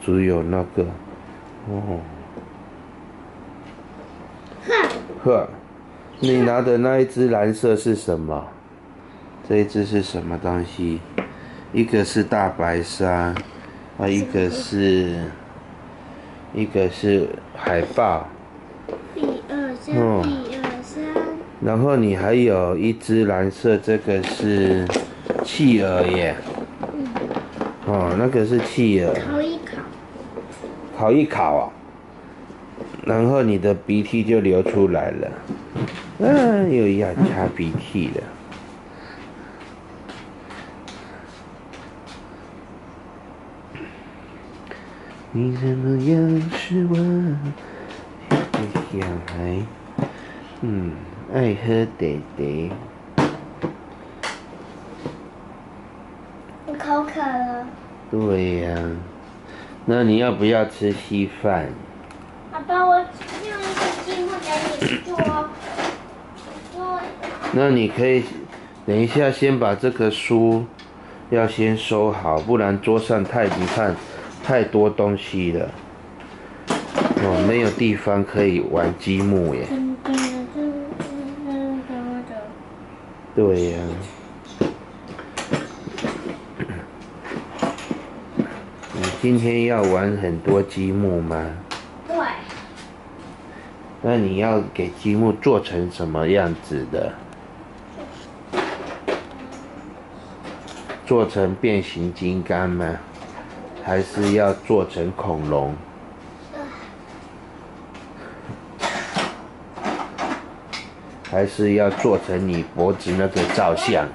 只有那个，哦，呵，你拿的那一只蓝色是什么？这一只是什么东西？一个是大白鲨，啊，一个是，一个是海豹。一二三，一二三。然后你还有一只蓝色，这个是企鹅耶。嗯。哦，那个是企鹅。烤一烤。烤一烤啊。然后你的鼻涕就流出来了。嗯，又要擦鼻涕了。你怎么样是我的小孩？嗯，爱喝爹爹。我口渴了。对呀，那你要不要吃稀饭？爸爸，我用一个积木给你做。那你可以等一下先把这个书要先收好，不然桌上太你看。太多东西了，哦，没有地方可以玩积木耶。对呀。你今天要玩很多积木吗？对。那你要给积木做成什么样子的？做成变形金刚吗？还是要做成恐龙，还是要做成你脖子那个照相。